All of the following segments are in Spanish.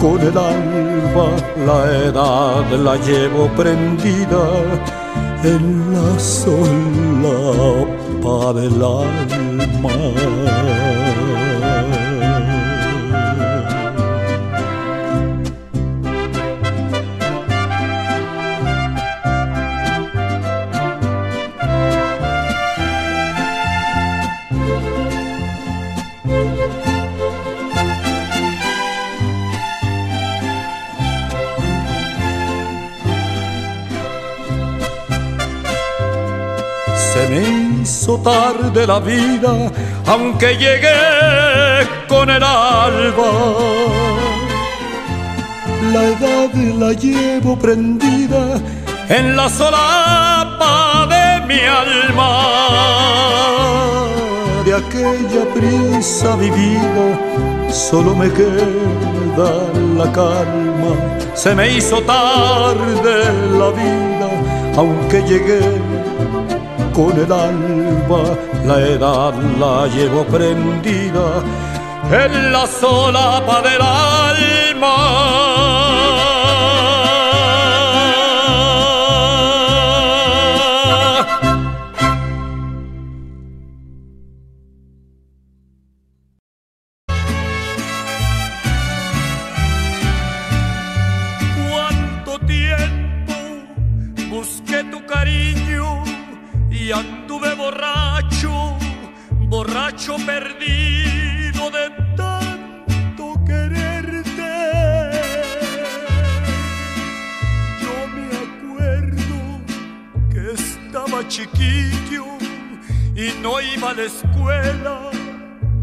con el alba, la edad la llevo prendida en la solapa del alma. Tarde la vida, aunque llegué con el alba. La edad la llevo prendida en la solapa de mi alma. De aquella prisa vivida solo me queda la calma. Se me hizo tarde la vida, aunque llegué con el alba, la edad la llevo prendida en la solapa del alma. Perdido de tanto quererte. Yo me acuerdo que estaba chiquillo y no iba a la escuela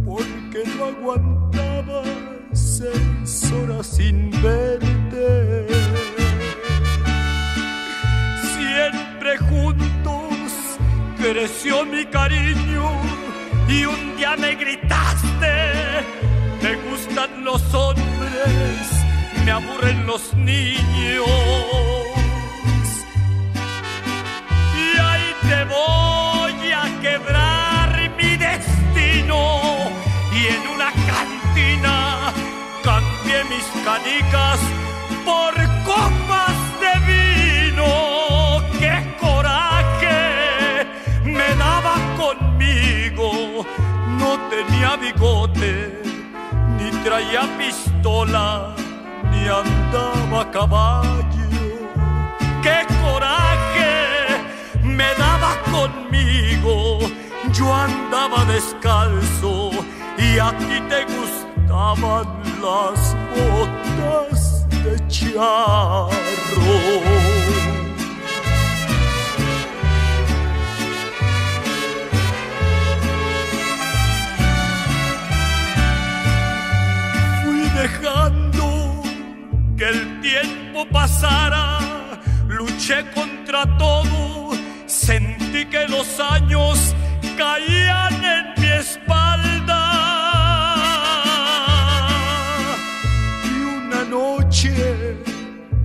porque no aguantaba seis horas sin verte. Creció mi cariño y un día me gritaste, me gustan los hombres, me aburren los niños. Y ahí te voy a quebrar mi destino y en una cantina cambié mis canicas por copas bigote, ni traía pistola, ni andaba a caballo. ¡Qué coraje me daba conmigo! Yo andaba descalzo y a ti te gustaban las botas de charro. Pasara, luché contra todo, sentí que los años caían en mi espalda. Y una noche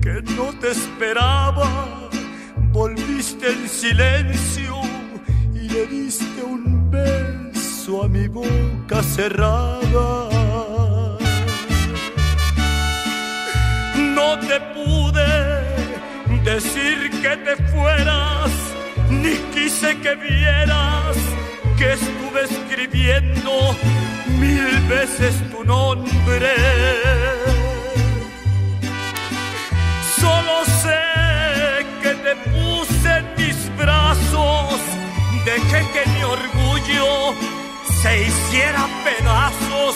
que no te esperaba, volviste en silencio y le diste un beso a mi boca cerrada. Decir que te fueras, ni quise que vieras que estuve escribiendo mil veces tu nombre. Solo sé que te puse en mis brazos, dejé que mi orgullo se hiciera pedazos,